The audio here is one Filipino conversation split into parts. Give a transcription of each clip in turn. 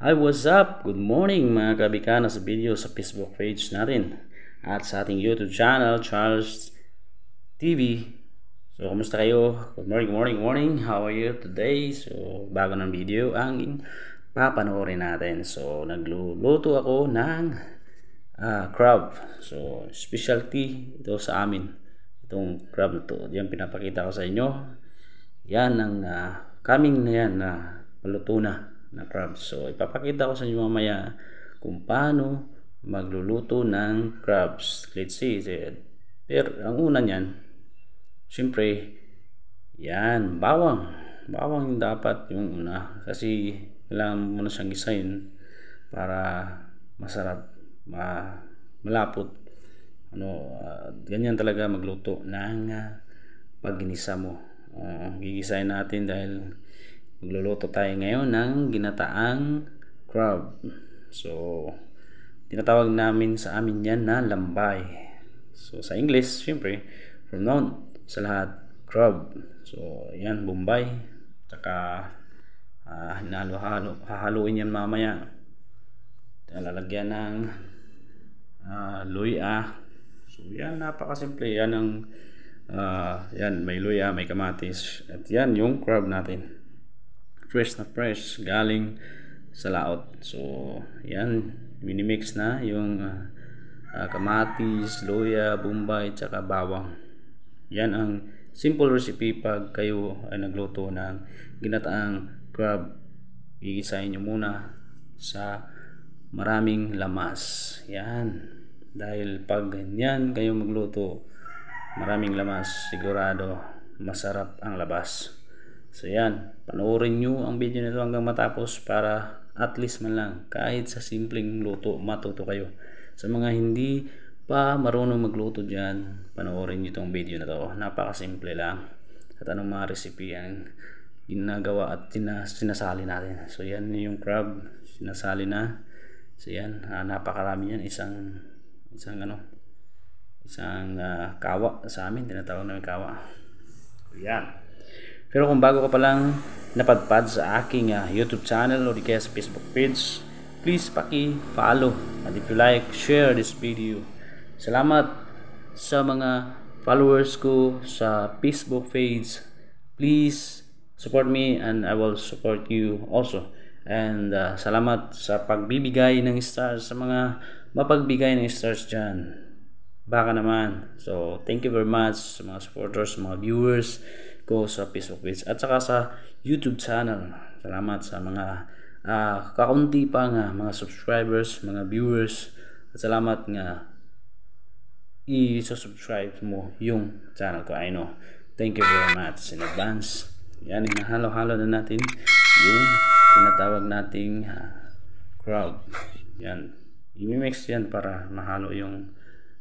Hi, what's up? Good morning mga kabikana sa video sa Facebook page natin at sa ating YouTube channel, Charles TV. So, kumusta kayo? Good morning, good morning, good morning. How are you today? So, bago ng video ang papanoorin natin. So, nagluluto ako ng uh, crab. So, specialty ito sa amin. Itong crab na to. Yan pinapakita ko sa inyo. Yan ang uh, coming na yan na paluto na na crabs. So, ipapakita ko sa inyo mamaya kung paano magluluto ng crabs. Let's see. Pero, ang una niyan, syempre, yan, bawang. Bawang yung dapat yung una. Kasi, kailangan mo na siyang gisayin para masarap, ma malapot. Ano, uh, ganyan talaga magluto ng uh, pagginisa mo. Uh, gigisayin natin dahil magluluto tayo ngayon ng ginataang crab. So tinatawag namin sa amin yan na lambay. So sa English syempre from noun sa lahat crab. So yan bombay. Tsaka uh, hinalo-halo hahaluin yan mamaya. Lalagyan ng uh, luya. So yan napakasimple. Yan ang uh, yan may luya may kamatis. At yan yung crab natin fresh na fresh galing sa laot. So yan minimix na yung uh, uh, kamatis, luya, bombay, tsaka bawang. Yan ang simple recipe pag kayo ay nagluto ng ginataang crab. Gigisahin nyo muna sa maraming lamas. Yan. Dahil pag ganyan kayo magluto maraming lamas sigurado masarap ang labas So yan, panoorin nyo ang video nito hanggang matapos para at least man lang kahit sa simpleng luto matuto kayo. Sa mga hindi pa marunong magluto dyan, panoorin nyo itong video na to. Napakasimple lang. At anong mga recipe ang ginagawa at sinasali natin. So yan yung crab, sinasali na. So yan, uh, napakarami yan. Isang, isang ano, isang uh, kawa sa amin, tinatawag namin kawa. So yan. Pero kung bago ka pa lang napadpad sa aking uh, YouTube channel o di kaya sa Facebook page, please paki-follow. And if you like, share this video. Salamat sa mga followers ko sa Facebook page. Please support me and I will support you also. And uh, salamat sa pagbibigay ng stars sa mga mapagbigay ng stars dyan. Baka naman. So, thank you very much sa mga supporters, mga viewers ko sa Facebook page at saka sa YouTube channel. Salamat sa mga uh, kaunti pa nga mga subscribers, mga viewers at salamat nga i-subscribe mo yung channel ko. I know. Thank you very much in advance. Yan, hinahalo-halo na natin yung tinatawag nating uh, crowd. Yan. I-mix yan para mahalo yung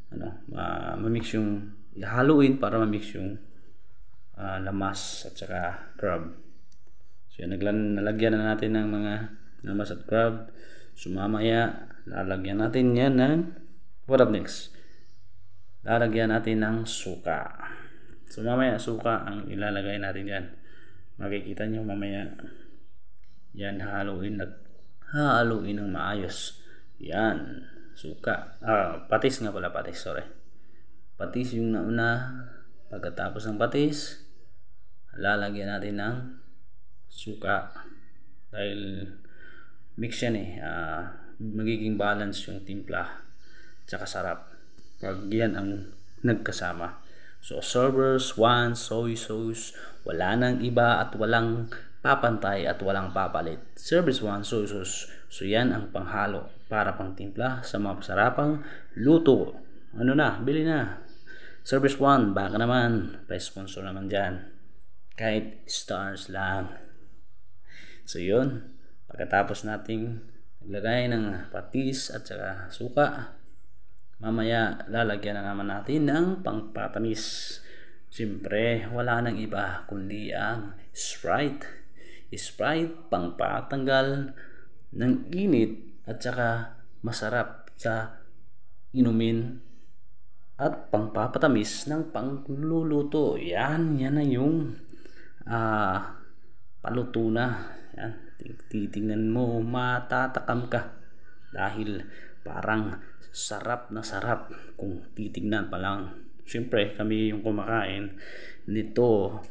ano, uh, ma-mix yung haluin para ma-mix yung uh, lamas at saka crab. So yan, nalagyan na natin ng mga lamas at crab. So mamaya, lalagyan natin yan ng what up next? Lalagyan natin ng suka. So mamaya suka ang ilalagay natin yan. Makikita nyo mamaya yan haluin haluin ng maayos. Yan, suka. Ah, patis nga pala patis, sorry. Patis yung nauna. Pagkatapos ng patis, lalagyan natin ng suka. Dahil mix yan eh. Uh, magiging balance yung timpla tsaka sarap. Pag yan ang nagkasama. So servers, one, soy sauce wala nang iba at walang papantay at walang papalit. Servers, one, soy sauce. So yan ang panghalo para pang timpla sa mga masarapang luto. Ano na, bili na. Service 1, baka naman pa-sponsor naman dyan kahit stars lang. So yun, pagkatapos nating naglagay ng patis at saka suka, mamaya lalagyan na naman natin ng pangpatamis. Siyempre, wala nang iba kundi ang Sprite. Sprite, pangpatanggal ng init at saka masarap sa inumin at pangpapatamis ng pangluluto. Yan, yan na yung uh, paluto na. Yan titingnan mo matatakam ka. Dahil parang sarap na sarap kung titignan pa lang. Syempre kami yung kumakain nito.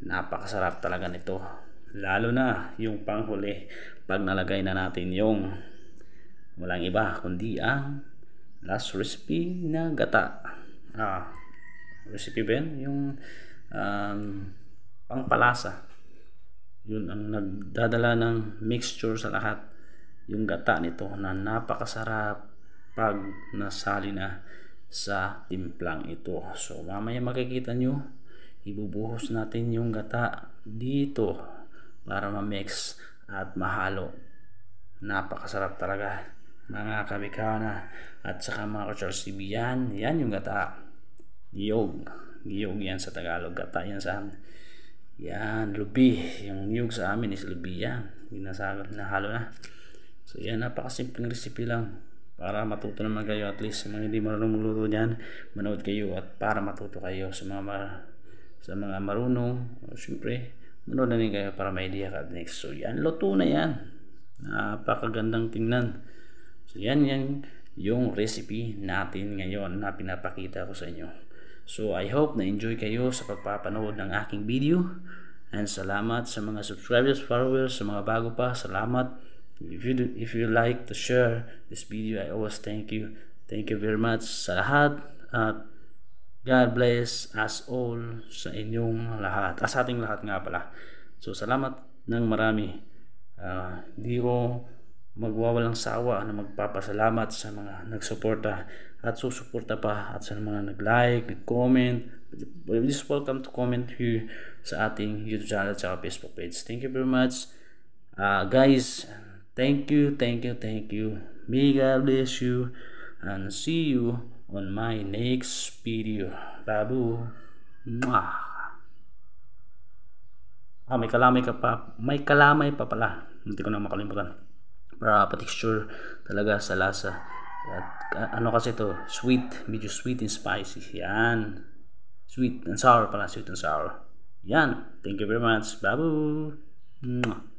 Napakasarap talaga nito. Lalo na yung panghuli pag nalagay na natin yung walang iba kundi ang last recipe na gata. Ah, recipe ba yung um, pangpalasa yun ang nagdadala ng mixture sa lahat. Yung gata nito na napakasarap pag nasali na sa timplang ito. So mamaya makikita nyo ibubuhos natin yung gata dito para ma-mix at mahalo. Napakasarap talaga mga kabikana at saka mga ka-Charles TV yan yan yung gata. Niyog niyog yan sa Tagalog. Gata yan sa amin yan lubi. Yung niyog sa amin is lubi yan. Ginasagot na halo na. So yan napakasimpleng recipe lang para matuto naman kayo. At least mga hindi marunong magluto niyan manood kayo at para matuto kayo sa mga mar sa mga marunong o, syempre manood na rin kayo para may idea ka next. So yan luto na yan. Napakagandang tingnan. So yan yan yung recipe natin ngayon na pinapakita ko sa inyo so I hope na enjoy kayo sa pagpapanood ng aking video. And salamat sa mga subscribers followers sa mga bago pa. Salamat. If you do, if you like to share this video I always thank you. Thank you very much sa lahat. At God bless us all sa inyong lahat. Ah, sa ating lahat nga pala. So salamat ng marami. Uh, di ko magwawalang sawa na magpapasalamat sa mga nagsuporta at susuporta pa at sa mga nag-like, nag-comment please welcome to comment here sa ating YouTube channel at Facebook page thank you very much uh, guys Thank you, thank you, thank you. May God bless you and see you on my next video. Babu. Mwah. Ah, may kalamay ka pa. May kalamay pa pala. Hindi ko na makalimutan. Para pa-texture talaga sa lasa. At ano kasi to Sweet. Medyo sweet and spicy. Yan. Sweet and sour pala. Sweet and sour. Yan. Thank you very much. Babu. Mwah.